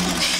I'll